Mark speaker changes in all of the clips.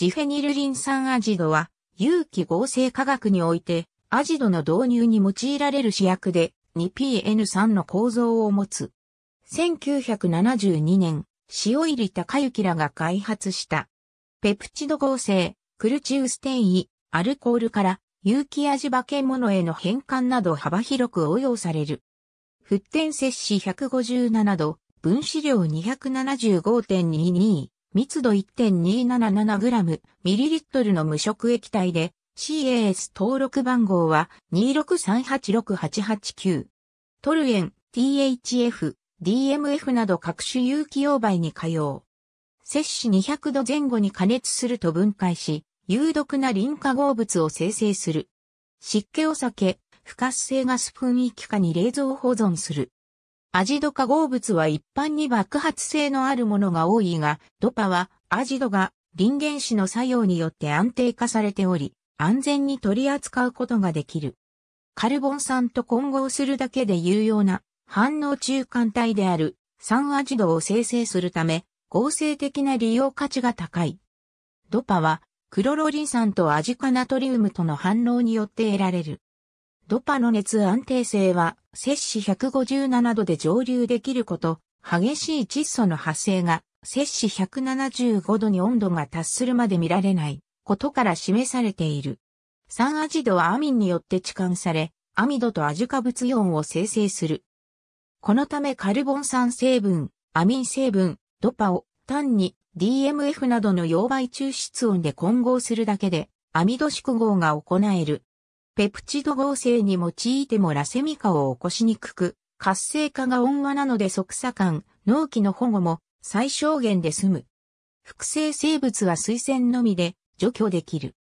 Speaker 1: ジフェニルリン酸アジドは、有機合成化学において、アジドの導入に用いられる試薬で、2PN3 の構造を持つ。1972年、塩入り高雪らが開発した。ペプチド合成、クルチウス転移、アルコールから有機味化け物への変換など幅広く応用される。沸点摂氏157度、分子量275.22、密度 1.277g、ミリリットルの無色液体で、CAS 登録番号は263868889。トルエン、THF、DMF など各種有機溶媒に可用。摂氏200度前後に加熱すると分解し、有毒なリン化合物を生成する。湿気を避け、不活性ガス噴域下に冷蔵保存する。アジド化合物は一般に爆発性のあるものが多いが、ドパはアジドがリン原子の作用によって安定化されており、安全に取り扱うことができる。カルボン酸と混合するだけで有用な反応中間体である酸アジドを生成するため、合成的な利用価値が高い。ドパはクロロリン酸とアジ化ナトリウムとの反応によって得られる。ドパの熱安定性は摂氏157度で蒸留できること、激しい窒素の発生が摂氏175度に温度が達するまで見られないことから示されている。酸アジドはアミンによって置換され、アミドとアジ化物イオンを生成する。このためカルボン酸成分、アミン成分、ドパを単に DMF などの溶媒抽出音で混合するだけで、アミド縮合が行える。ペプチド合成に用いてもラセミ化を起こしにくく、活性化が温和なので即差感、納期の保護も最小限で済む。複製生物は水栓のみで除去できる。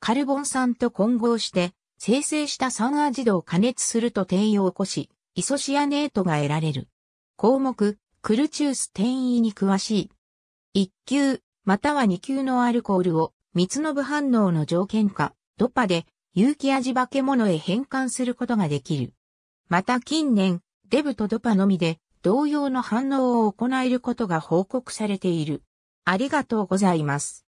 Speaker 1: カルボン酸と混合して生成した酸アジドを加熱すると転移を起こし、イソシアネートが得られる。項目、クルチュース転移に詳しい。1級、または2級のアルコールを密の部反応の条件下、ドパで有機味化け物へ変換することができる。また近年、デブとドパのみで同様の反応を行えることが報告されている。ありがとうございます。